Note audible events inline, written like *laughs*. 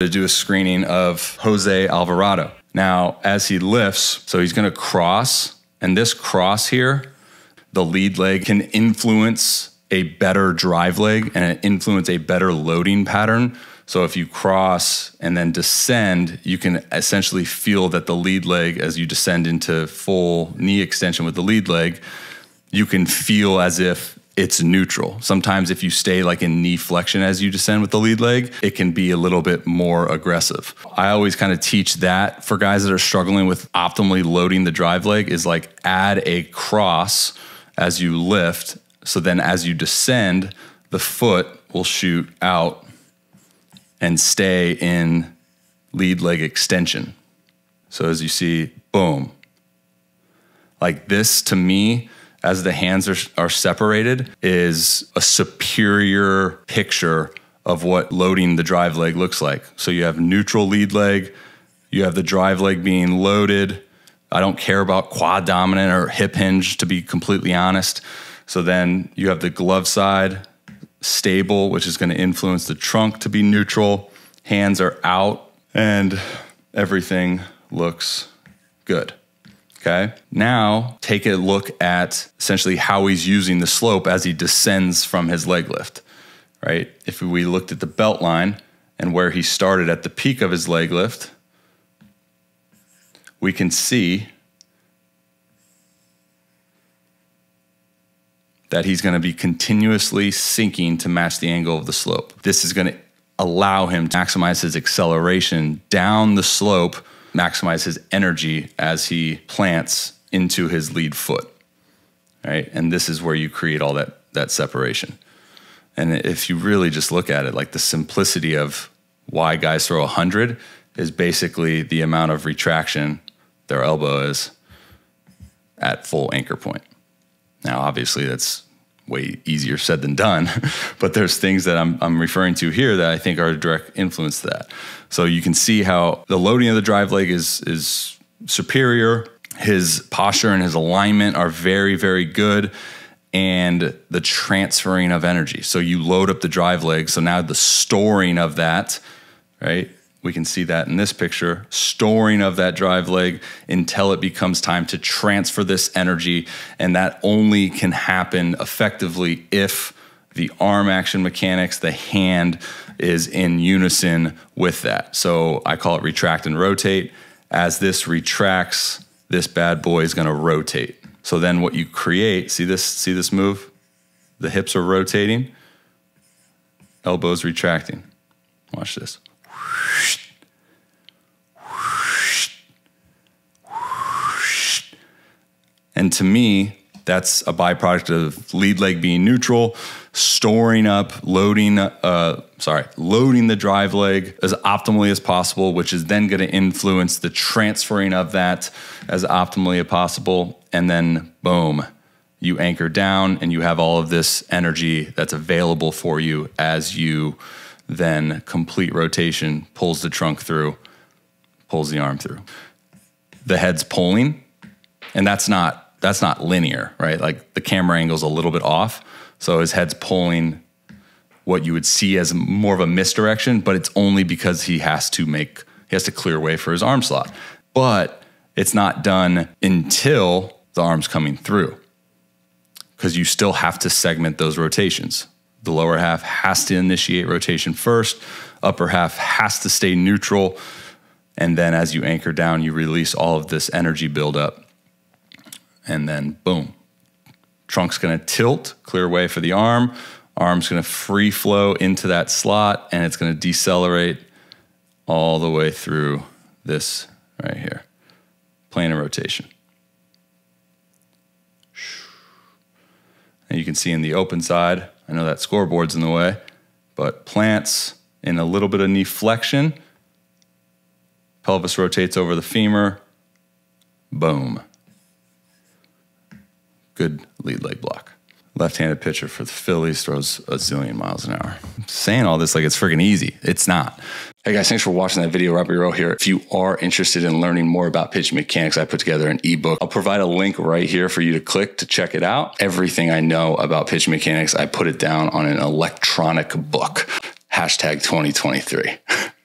to do a screening of Jose Alvarado. Now, as he lifts, so he's going to cross, and this cross here, the lead leg can influence a better drive leg and influence a better loading pattern. So if you cross and then descend, you can essentially feel that the lead leg, as you descend into full knee extension with the lead leg, you can feel as if it's neutral. Sometimes if you stay like in knee flexion as you descend with the lead leg, it can be a little bit more aggressive. I always kind of teach that for guys that are struggling with optimally loading the drive leg is like add a cross as you lift. So then as you descend, the foot will shoot out and stay in lead leg extension. So as you see, boom. Like this to me, as the hands are, are separated, is a superior picture of what loading the drive leg looks like. So you have neutral lead leg, you have the drive leg being loaded. I don't care about quad dominant or hip hinge, to be completely honest. So then you have the glove side stable, which is going to influence the trunk to be neutral. Hands are out, and everything looks good. Okay. Now take a look at essentially how he's using the slope as he descends from his leg lift, right? If we looked at the belt line and where he started at the peak of his leg lift, we can see that he's going to be continuously sinking to match the angle of the slope. This is going to allow him to maximize his acceleration down the slope maximize his energy as he plants into his lead foot. Right? And this is where you create all that that separation. And if you really just look at it, like the simplicity of why guys throw 100 is basically the amount of retraction their elbow is at full anchor point. Now, obviously, that's way easier said than done, *laughs* but there's things that I'm, I'm referring to here that I think are a direct influence to that. So you can see how the loading of the drive leg is, is superior. His posture and his alignment are very, very good. And the transferring of energy. So you load up the drive leg. So now the storing of that, right? We can see that in this picture, storing of that drive leg until it becomes time to transfer this energy. And that only can happen effectively if the arm action mechanics, the hand is in unison with that. So I call it retract and rotate. As this retracts, this bad boy is going to rotate. So then what you create, see this see this move? The hips are rotating, elbows retracting. Watch this. And to me, that's a byproduct of lead leg being neutral, storing up, loading, uh, sorry, loading the drive leg as optimally as possible, which is then going to influence the transferring of that as optimally as possible. And then boom, you anchor down and you have all of this energy that's available for you as you then complete rotation, pulls the trunk through, pulls the arm through. The head's pulling, and that's not that's not linear, right? Like the camera angle's a little bit off. So his head's pulling what you would see as more of a misdirection, but it's only because he has to make, he has to clear way for his arm slot. But it's not done until the arm's coming through because you still have to segment those rotations. The lower half has to initiate rotation first, upper half has to stay neutral. And then as you anchor down, you release all of this energy buildup and then boom. Trunk's gonna tilt, clear way for the arm. Arm's gonna free flow into that slot and it's gonna decelerate all the way through this right here. Planar rotation. And you can see in the open side, I know that scoreboard's in the way, but plants in a little bit of knee flexion. Pelvis rotates over the femur. Boom good lead leg block. Left-handed pitcher for the Phillies throws a zillion miles an hour. I'm saying all this like it's freaking easy. It's not. Hey guys, thanks for watching that video. Robby Row here. If you are interested in learning more about pitch mechanics, I put together an ebook. I'll provide a link right here for you to click to check it out. Everything I know about pitch mechanics, I put it down on an electronic book. Hashtag 2023. *laughs*